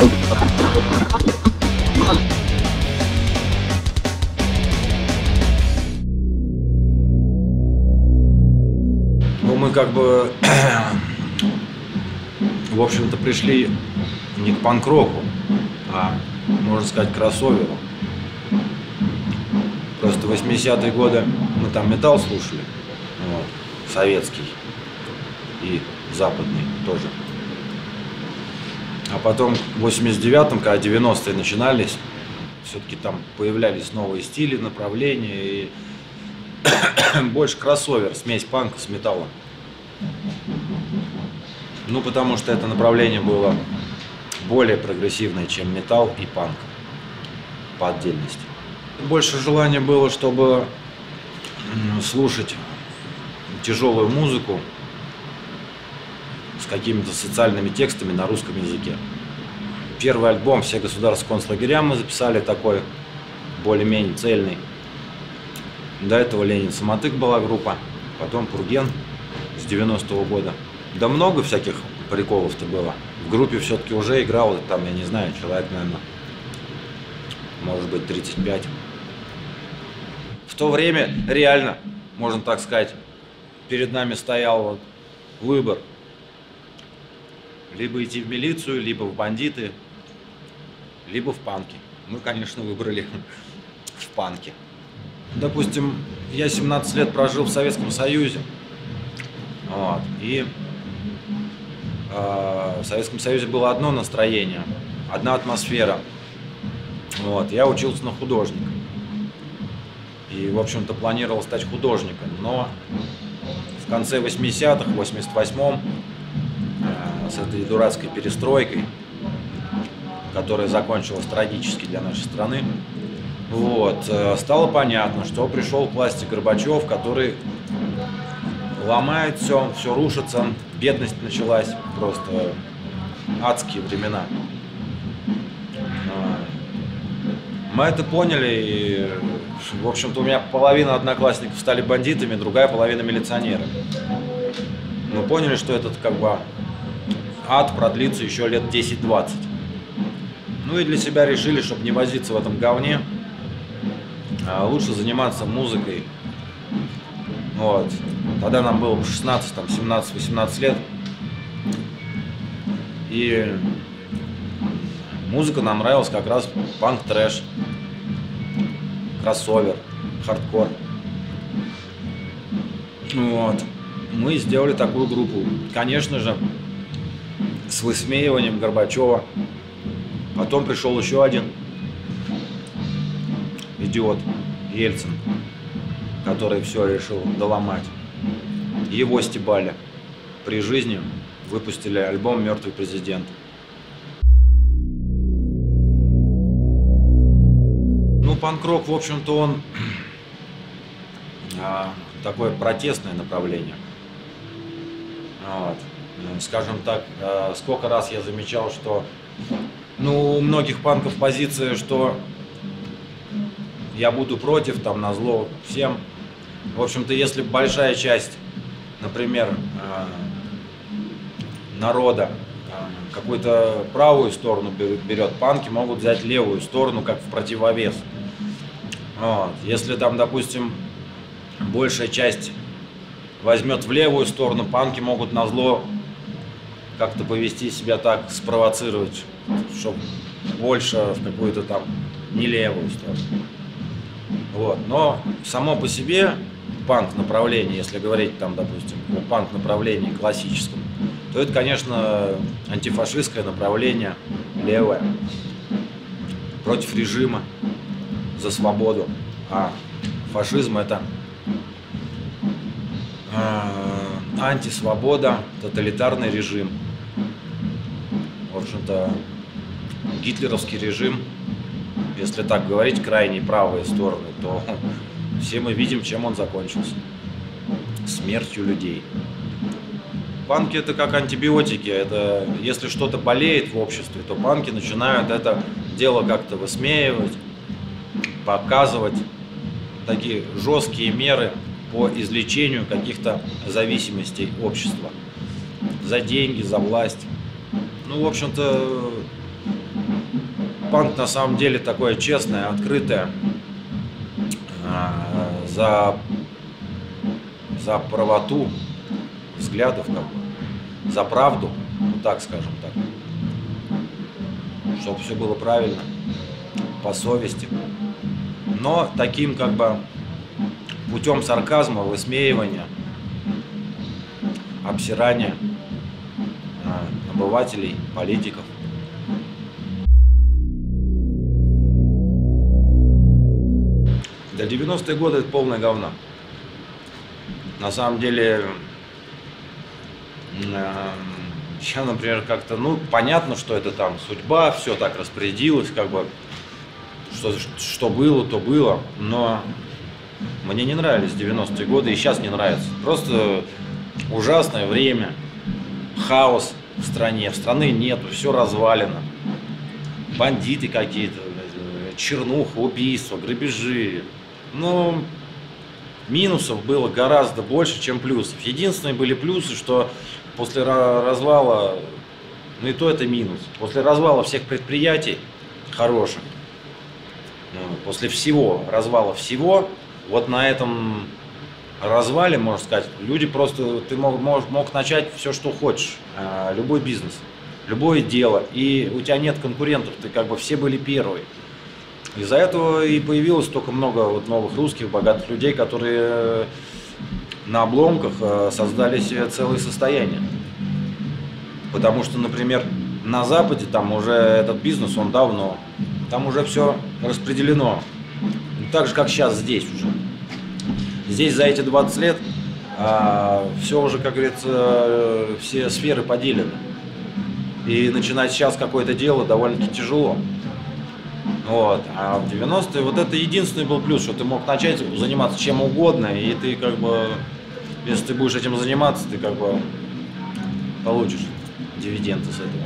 Ну, мы как бы, в общем-то, пришли не к панк-року, а, можно сказать, кроссоверу. Просто в 80-е годы мы там металл слушали, вот, советский и западный тоже. А потом в 89-м, когда 90-е начинались, все-таки там появлялись новые стили, направления и больше кроссовер, смесь панка с металлом. Ну, потому что это направление было более прогрессивное, чем металл и панк по отдельности. Больше желания было, чтобы слушать тяжелую музыку с какими-то социальными текстами на русском языке. Первый альбом «Все государства концлагеря» мы записали такой, более-менее цельный. До этого Ленин Самотык была группа, потом Пурген с 90-го года. Да много всяких приколов-то было. В группе все-таки уже играл, там, я не знаю, человек, наверное, может быть, 35. В то время реально, можно так сказать, перед нами стоял вот выбор. Либо идти в милицию, либо в бандиты, либо в панки. Мы, конечно, выбрали в панке. Допустим, я 17 лет прожил в Советском Союзе. Вот, и э, в Советском Союзе было одно настроение, одна атмосфера. Вот, я учился на художника. И, в общем-то, планировал стать художником. Но в конце 80-х, в 88-м, э, с этой дурацкой перестройкой, которая закончилась трагически для нашей страны, вот, э, стало понятно, что пришел к власти Горбачев, который ломает все, все рушится, бедность началась, просто адские времена. А, Мы это поняли, и, в общем-то, у меня половина одноклассников стали бандитами, другая половина милиционерами. Мы поняли, что этот как бы ад продлится еще лет 10-20. Ну и для себя решили, чтобы не возиться в этом говне, а лучше заниматься музыкой. Вот. Тогда нам было 16, там, 17, 18 лет. И музыка нам нравилась как раз панк-трэш, кроссовер, хардкор. Вот. Мы сделали такую группу. Конечно же, с высмеиванием Горбачева. Потом пришел еще один идиот Ельцин, который все решил доломать. Его стебали. При жизни выпустили альбом «Мертвый президент». Ну, панк-рок, в общем-то, он а, такое протестное направление. Вот. Скажем так, э, сколько раз я замечал, что ну, у многих панков позиция, что я буду против, там, на зло всем. В общем-то, если большая часть, например, э, народа э, какую-то правую сторону бе- берет, панки могут взять левую сторону, как в противовес. Вот. Если там, допустим, большая часть возьмет в левую сторону, панки могут на зло как-то повести себя так, спровоцировать, чтобы больше в какую-то там не левую сторону. Вот. Но само по себе панк направление, если говорить там, допустим, о панк направлении классическом, то это, конечно, антифашистское направление, левое, против режима, за свободу. А фашизм это э, антисвобода, тоталитарный режим. В общем-то, гитлеровский режим, если так говорить, крайней правые стороны, то все мы видим, чем он закончился. Смертью людей. Панки это как антибиотики. Это если что-то болеет в обществе, то панки начинают это дело как-то высмеивать, показывать такие жесткие меры по излечению каких-то зависимостей общества. За деньги, за власть. Ну, в общем-то, панк на самом деле такое честное, открытое, э, за, за правоту взглядов, как бы, за правду, ну так скажем так, чтобы все было правильно, по совести, но таким как бы путем сарказма, высмеивания, обсирания обывателей, политиков. Да 90-е годы это полное говно. На самом деле, э, сейчас, например, как-то, ну, понятно, что это там судьба, все так распорядилось, как бы, что, что было, то было, но мне не нравились 90-е годы и сейчас не нравится. Просто ужасное время, хаос в стране, страны нету, все развалено. Бандиты какие-то, чернуха, убийства, грабежи, ну, минусов было гораздо больше, чем плюсов. Единственные были плюсы, что после развала, ну и то это минус, после развала всех предприятий хороших, ну, после всего, развала всего, вот на этом развале, можно сказать, люди просто, ты мог, мог, мог начать все, что хочешь, а, любой бизнес, любое дело, и у тебя нет конкурентов, ты как бы все были первые. Из-за этого и появилось столько много вот новых русских, богатых людей, которые на обломках э, создали себе целые состояния. Потому что, например, на Западе там уже этот бизнес, он давно, там уже все распределено. Так же, как сейчас здесь уже. Здесь за эти 20 лет а, все уже, как говорится, все сферы поделены. И начинать сейчас какое-то дело довольно-таки тяжело. Вот. А в 90-е вот это единственный был плюс, что ты мог начать заниматься чем угодно, и ты как бы, если ты будешь этим заниматься, ты как бы получишь дивиденды с этого.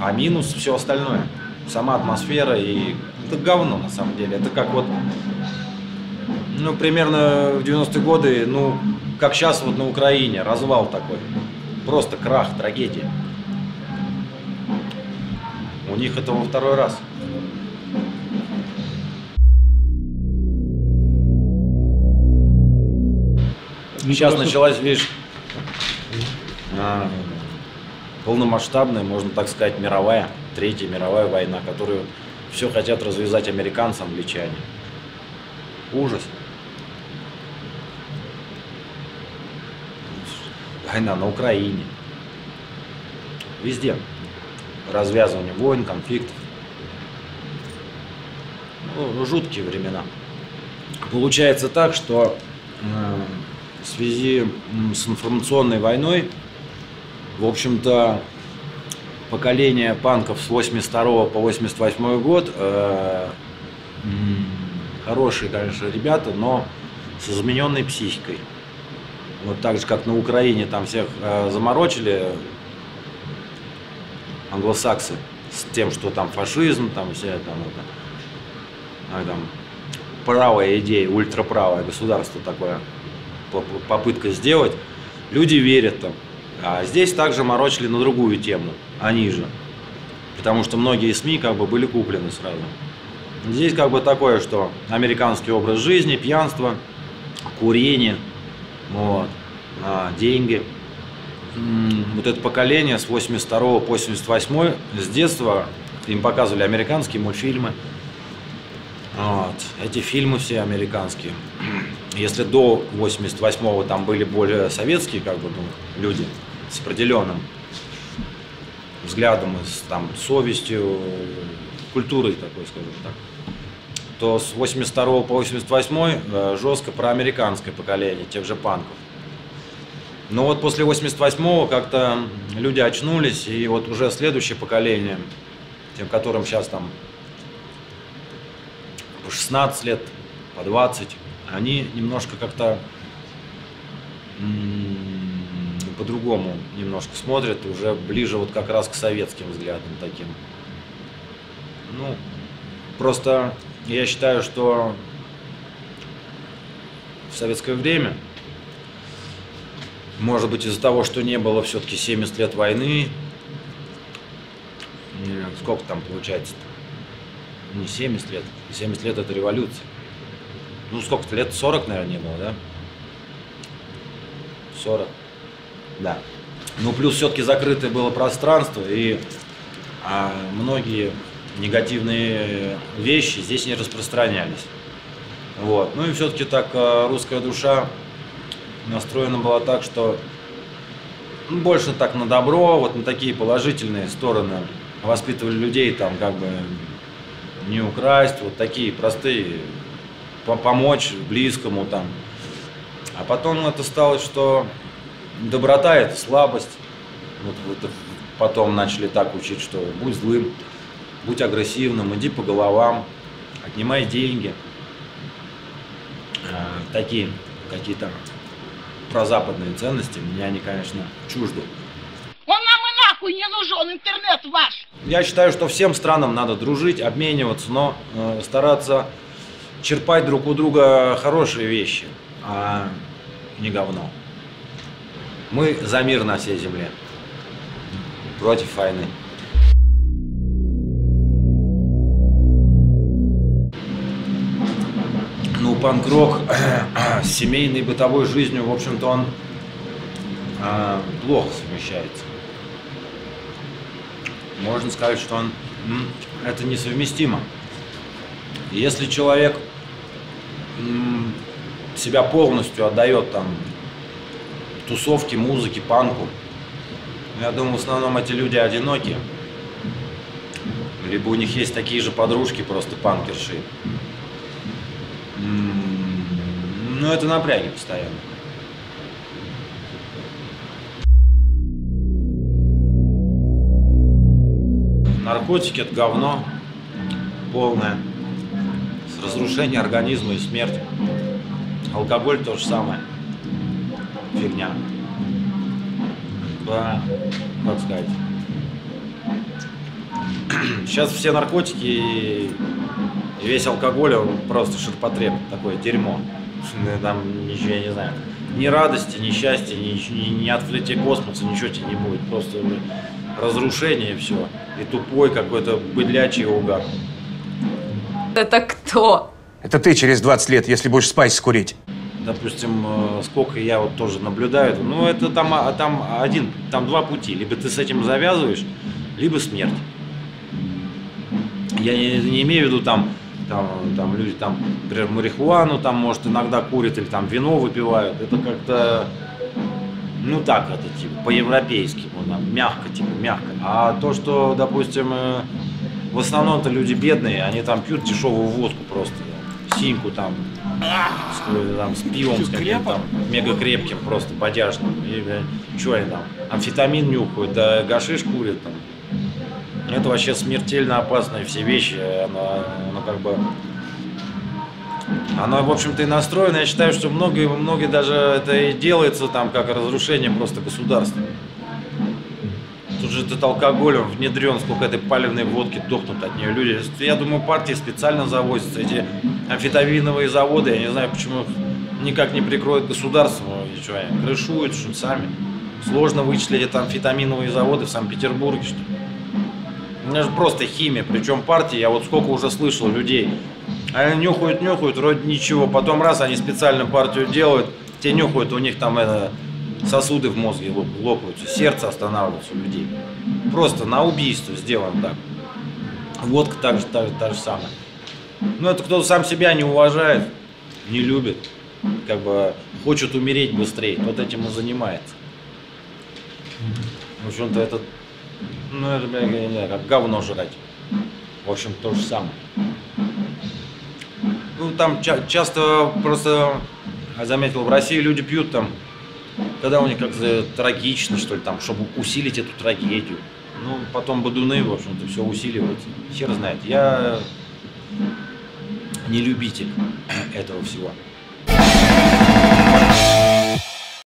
А минус все остальное. Сама атмосфера и это говно на самом деле. Это как вот, ну, примерно в 90-е годы, ну, как сейчас вот на Украине, развал такой. Просто крах, трагедия. У них это во второй раз. Сейчас началась, видишь, а, полномасштабная, можно так сказать, мировая, третья мировая война, которую все хотят развязать американцам, англичане. Ужас. Война на Украине. Везде. Развязывание войн, конфликтов. Ну, жуткие времена. Получается так, что э, в связи с информационной войной, в общем-то, поколение панков с 82 по 88 год э, хорошие, конечно, ребята, но с измененной психикой. Вот так же, как на Украине там всех э, заморочили англосаксы с тем, что там фашизм, там все там, это, а, там правая идея, ультраправое государство такое попытка сделать, люди верят там. А здесь также морочили на другую тему, они же. Потому что многие СМИ как бы были куплены сразу. Здесь как бы такое, что американский образ жизни, пьянство, курение, вот, а, деньги. Вот это поколение с 82 по 88 с детства им показывали американские мультфильмы, вот. Эти фильмы все американские. Если до 88-го там были более советские как бы, ну, люди с определенным взглядом, с там, совестью, культурой такой, скажем так, то с 82 по 88 э, жестко проамериканское поколение тех же панков. Но вот после 88-го как-то люди очнулись, и вот уже следующее поколение, тем которым сейчас там по 16 лет, по 20, они немножко как-то по-другому немножко смотрят, уже ближе вот как раз к советским взглядам таким. Ну, просто я считаю, что в советское время, может быть из-за того, что не было все-таки 70 лет войны, сколько там получается -то? Не 70 лет. 70 лет это революция. Ну, сколько-то лет? 40, наверное, не было, да? 40. Да. Ну, плюс все-таки закрытое было пространство, и а, многие негативные вещи здесь не распространялись. Вот. Ну и все-таки так а, русская душа настроена была так, что ну, больше так на добро, вот на такие положительные стороны воспитывали людей, там как бы не украсть, вот такие простые, помочь близкому там. А потом это стало, что доброта это слабость. Вот, вот потом начали так учить, что будь злым, будь агрессивным, иди по головам, отнимай деньги. А, такие какие-то прозападные ценности меня они, конечно, чужды. Он нам и нахуй не нужен, интернет ваш! Я считаю, что всем странам надо дружить, обмениваться, но э, стараться черпать друг у друга хорошие вещи, а не говно. Мы за мир на всей земле. Против войны. Панк-рок с семейной бытовой жизнью, в общем-то, он э, плохо совмещается. Можно сказать, что он это несовместимо. Если человек себя полностью отдает там тусовке, музыке, панку, я думаю, в основном эти люди одинокие. Либо у них есть такие же подружки, просто панкерши. Ну, это напряги постоянно. Наркотики это говно полное. С разрушением организма и смерть. Алкоголь то же самое. Фигня. Да, как сказать. Сейчас все наркотики и весь алкоголь, он просто ширпотреб, такое дерьмо. Там ничего, я не знаю, ни радости, ни счастья, ни, ни, ни открытия космоса, ничего тебе не будет. Просто разрушение и все. И тупой какой-то быдлячий угар. Это кто? Это ты через 20 лет, если будешь спайс курить. Допустим, э, сколько я вот тоже наблюдаю, ну это там, а, там один, там два пути. Либо ты с этим завязываешь, либо смерть. Я не, не имею в виду там, там, там люди там, например, марихуану там, может, иногда курят или там вино выпивают. Это как-то, ну так это типа по-европейски, ну, мягко, типа мягко. А то, что, допустим, э, в основном-то люди бедные, они там пьют дешевую водку просто, синьку там, с, там, с пивом, с каким-то там мега крепким, просто бодяжным. И, что они там, амфетамин нюхают, да гашиш курят там. Это вообще смертельно опасные все вещи. Оно, оно как бы... Оно, в общем-то, и настроено. Я считаю, что многие, многие даже это и делается там как разрушение просто государства. Тут же этот алкоголь внедрен, сколько этой палевной водки дохнут от нее люди. Я думаю, партии специально завозятся. Эти амфетаминовые заводы, я не знаю, почему никак не прикроет государство. Ну, и что, они крышуют, что сами. Сложно вычислить это амфетаминовые заводы в Санкт-Петербурге, что ли. Меня же просто химия, причем партии, я вот сколько уже слышал людей. Они нюхают, нюхают, вроде ничего. Потом раз, они специально партию делают, те нюхают, у них там это, сосуды в мозге лопаются, сердце останавливается у людей. Просто на убийство сделано так. Водка так же, так, так же самое. Ну, это кто сам себя не уважает, не любит, как бы хочет умереть быстрее, тот этим и занимается. В общем-то, это, ну, это, я не знаю, как говно жрать. В общем, то же самое. Ну, там ча- часто просто, я заметил, в России люди пьют там, когда у них как-то трагично, что ли, там, чтобы усилить эту трагедию. Ну, потом бодуны, в общем-то, все усиливается. Хер знает. Я не любитель этого всего.